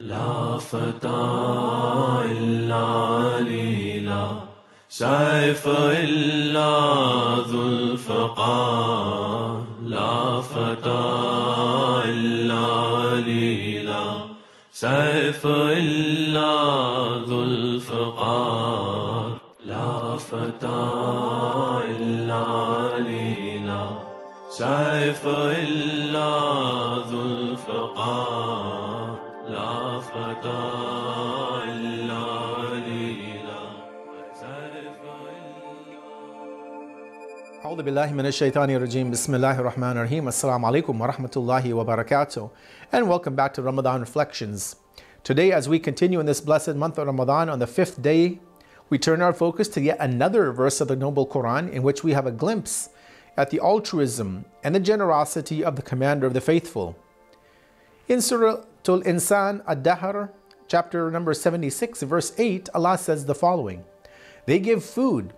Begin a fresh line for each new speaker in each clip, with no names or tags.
لا فتح الا لیلا، سیف الا ذوالفقار لا فتح الا لیلا، سیف الا ذوالفقار لا فتح الا لیلا، سیف الا
أعوذ بالله من الشيطان الرجيم بسم الله الرحمن الرحيم Assalamu alaikum wa rahmatullahi wa barakatuh and welcome back to Ramadan Reflections. Today as we continue in this blessed month of Ramadan on the fifth day we turn our focus to yet another verse of the Noble Quran in which we have a glimpse at the altruism and the generosity of the Commander of the Faithful. In Surah Al Insan Ad Dahr, chapter number 76, verse 8, Allah says the following They give food,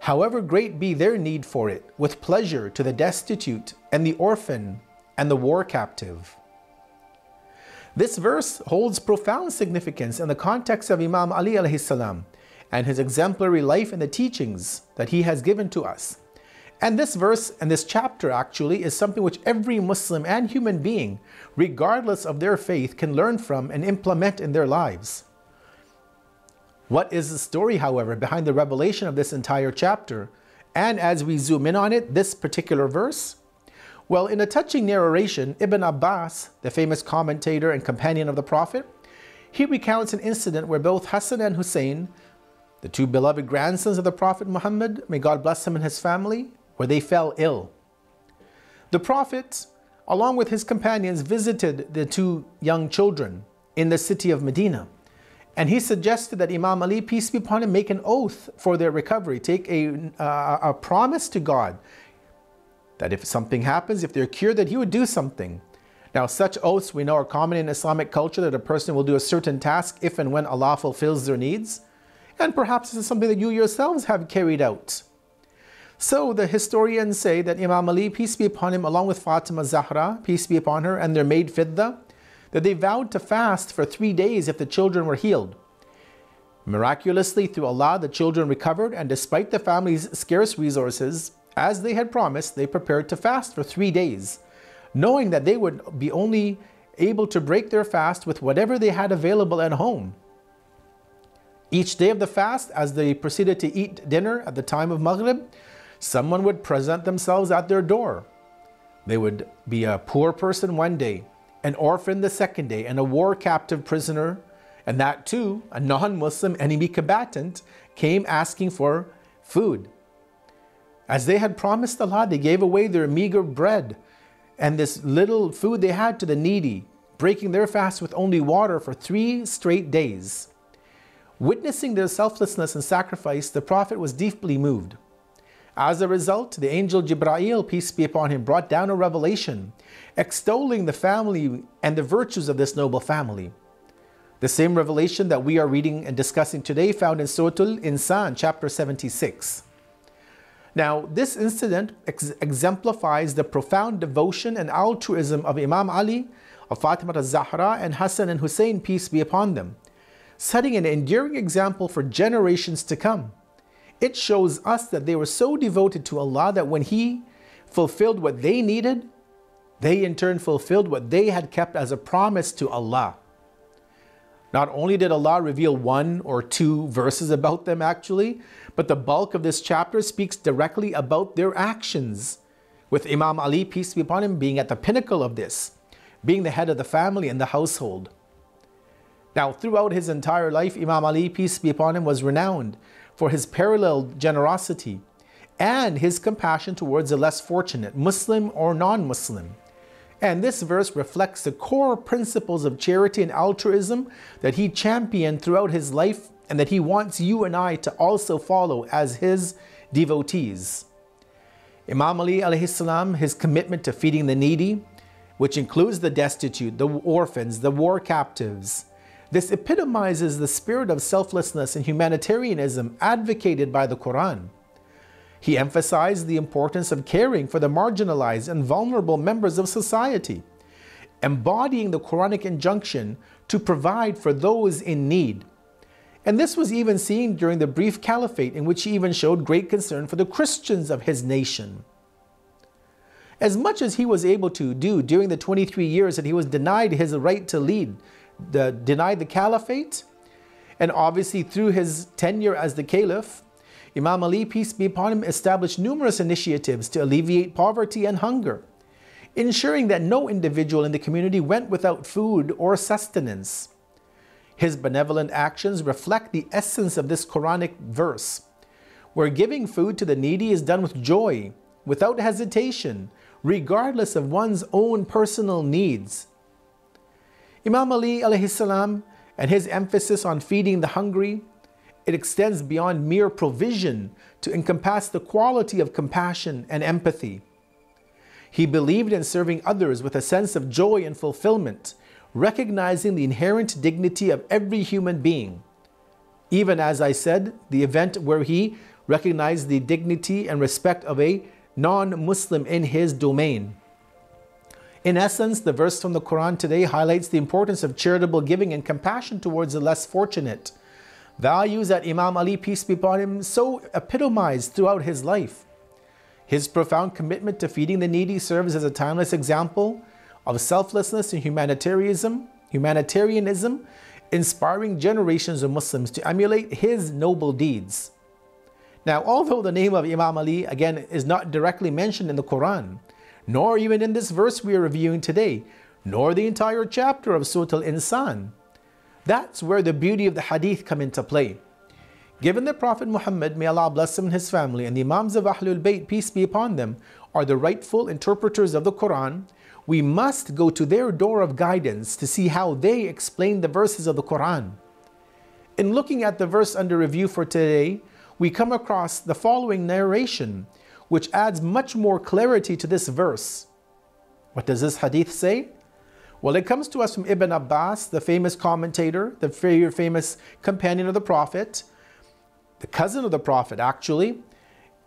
however great be their need for it, with pleasure to the destitute and the orphan and the war captive. This verse holds profound significance in the context of Imam Ali alayhi salam and his exemplary life and the teachings that he has given to us. And this verse and this chapter actually is something which every Muslim and human being, regardless of their faith, can learn from and implement in their lives. What is the story, however, behind the revelation of this entire chapter? And as we zoom in on it, this particular verse? Well, in a touching narration, Ibn Abbas, the famous commentator and companion of the Prophet, he recounts an incident where both Hassan and Hussein, the two beloved grandsons of the Prophet Muhammad, may God bless him and his family, where they fell ill. The Prophet, along with his companions, visited the two young children in the city of Medina. And he suggested that Imam Ali, peace be upon him, make an oath for their recovery, take a, uh, a promise to God that if something happens, if they're cured, that he would do something. Now, such oaths we know are common in Islamic culture that a person will do a certain task if and when Allah fulfills their needs. And perhaps this is something that you yourselves have carried out. So the historians say that Imam Ali, peace be upon him, along with Fatima Zahra, peace be upon her, and their maid Fidda, that they vowed to fast for three days if the children were healed. Miraculously, through Allah, the children recovered, and despite the family's scarce resources, as they had promised, they prepared to fast for three days, knowing that they would be only able to break their fast with whatever they had available at home. Each day of the fast, as they proceeded to eat dinner at the time of Maghrib, someone would present themselves at their door. They would be a poor person one day, an orphan the second day, and a war captive prisoner, and that too, a non Muslim enemy combatant, came asking for food. As they had promised Allah, they gave away their meager bread and this little food they had to the needy, breaking their fast with only water for three straight days. Witnessing their selflessness and sacrifice, the Prophet was deeply moved. As a result, the angel Jibra'il, peace be upon him, brought down a revelation extolling the family and the virtues of this noble family. The same revelation that we are reading and discussing today found in Surah Al-Insan, chapter 76. Now, this incident ex- exemplifies the profound devotion and altruism of Imam Ali, of Fatima al-Zahra, and Hassan and Hussein, peace be upon them, setting an enduring example for generations to come. It shows us that they were so devoted to Allah that when He fulfilled what they needed, they in turn fulfilled what they had kept as a promise to Allah. Not only did Allah reveal one or two verses about them actually, but the bulk of this chapter speaks directly about their actions, with Imam Ali, peace be upon him, being at the pinnacle of this, being the head of the family and the household. Now, throughout his entire life, Imam Ali, peace be upon him, was renowned for his paralleled generosity and his compassion towards the less fortunate, Muslim or non Muslim. And this verse reflects the core principles of charity and altruism that he championed throughout his life and that he wants you and I to also follow as his devotees. Imam Ali alayhi salam, his commitment to feeding the needy, which includes the destitute, the orphans, the war captives, this epitomizes the spirit of selflessness and humanitarianism advocated by the Quran. He emphasized the importance of caring for the marginalized and vulnerable members of society, embodying the Quranic injunction to provide for those in need. And this was even seen during the brief caliphate, in which he even showed great concern for the Christians of his nation. As much as he was able to do during the 23 years that he was denied his right to lead, the, denied the caliphate, and obviously through his tenure as the caliph, Imam Ali, peace be upon him, established numerous initiatives to alleviate poverty and hunger, ensuring that no individual in the community went without food or sustenance. His benevolent actions reflect the essence of this Quranic verse, where giving food to the needy is done with joy, without hesitation, regardless of one's own personal needs. Imam Ali salam, and his emphasis on feeding the hungry it extends beyond mere provision to encompass the quality of compassion and empathy. He believed in serving others with a sense of joy and fulfillment, recognizing the inherent dignity of every human being. Even as I said, the event where he recognized the dignity and respect of a non Muslim in his domain. In essence, the verse from the Quran today highlights the importance of charitable giving and compassion towards the less fortunate values that Imam Ali, peace be upon him, so epitomized throughout his life. His profound commitment to feeding the needy serves as a timeless example of selflessness and humanitarianism, humanitarianism, inspiring generations of Muslims to emulate his noble deeds. Now, although the name of Imam Ali again is not directly mentioned in the Quran, nor even in this verse we are reviewing today, nor the entire chapter of Surah Al-Insan, that's where the beauty of the hadith come into play. Given that Prophet Muhammad, may Allah bless him and his family, and the Imams of Ahlul Bayt, peace be upon them, are the rightful interpreters of the Quran, we must go to their door of guidance to see how they explain the verses of the Quran. In looking at the verse under review for today, we come across the following narration, which adds much more clarity to this verse. What does this hadith say? Well, it comes to us from Ibn Abbas, the famous commentator, the very famous companion of the Prophet, the cousin of the Prophet, actually.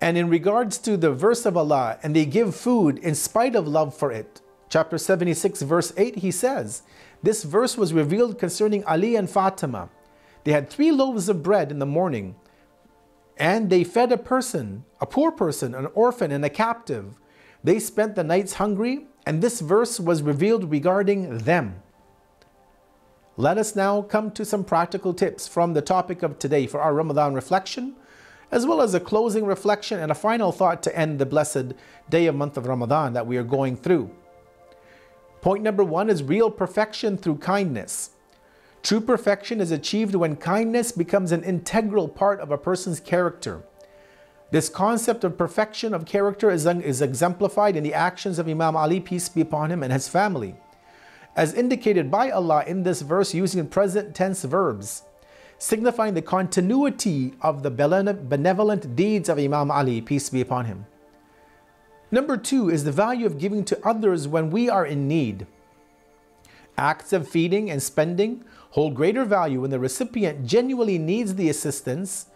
And in regards to the verse of Allah, and they give food in spite of love for it. Chapter 76, verse 8, he says, This verse was revealed concerning Ali and Fatima. They had three loaves of bread in the morning, and they fed a person, a poor person, an orphan, and a captive. They spent the nights hungry and this verse was revealed regarding them. Let us now come to some practical tips from the topic of today for our Ramadan reflection, as well as a closing reflection and a final thought to end the blessed day of month of Ramadan that we are going through. Point number one is real perfection through kindness. True perfection is achieved when kindness becomes an integral part of a person's character. This concept of perfection of character is, is exemplified in the actions of Imam Ali, peace be upon him, and his family, as indicated by Allah in this verse using present tense verbs, signifying the continuity of the benevolent deeds of Imam Ali, peace be upon him. Number two is the value of giving to others when we are in need. Acts of feeding and spending hold greater value when the recipient genuinely needs the assistance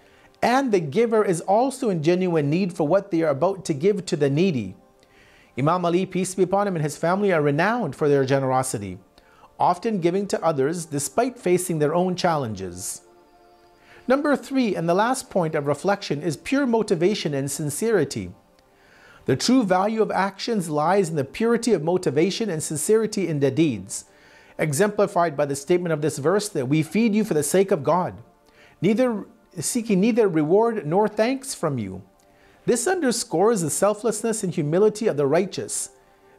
and the giver is also in genuine need for what they are about to give to the needy. Imam Ali, peace be upon him, and his family are renowned for their generosity, often giving to others despite facing their own challenges. Number three, and the last point of reflection, is pure motivation and sincerity. The true value of actions lies in the purity of motivation and sincerity in the deeds, exemplified by the statement of this verse that we feed you for the sake of God. Neither seeking neither reward nor thanks from you. This underscores the selflessness and humility of the righteous.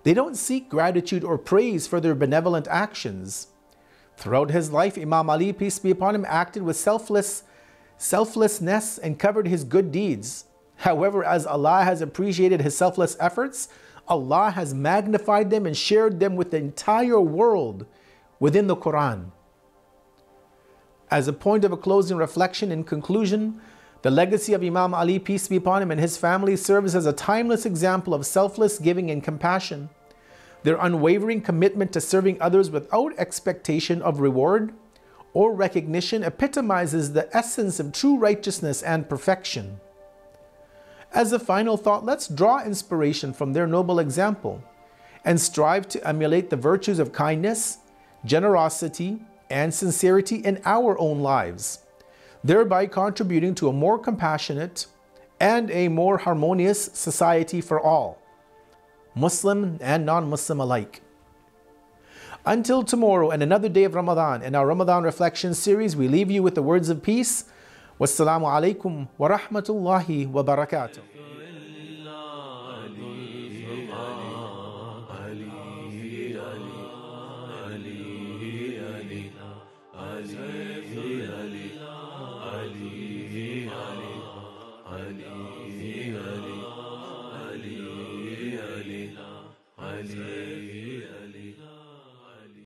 They don't seek gratitude or praise for their benevolent actions. Throughout his life, Imam Ali, peace be upon him, acted with selfless, selflessness and covered his good deeds. However, as Allah has appreciated his selfless efforts, Allah has magnified them and shared them with the entire world within the Quran. As a point of a closing reflection in conclusion, the legacy of Imam Ali, peace be upon him, and his family serves as a timeless example of selfless giving and compassion. Their unwavering commitment to serving others without expectation of reward or recognition epitomizes the essence of true righteousness and perfection. As a final thought, let's draw inspiration from their noble example and strive to emulate the virtues of kindness, generosity, and sincerity in our own lives, thereby contributing to a more compassionate and a more harmonious society for all, Muslim and non Muslim alike. Until tomorrow and another day of Ramadan in our Ramadan Reflection series, we leave you with the words of peace. Wassalamu alaikum wa rahmatullahi wa barakatuh.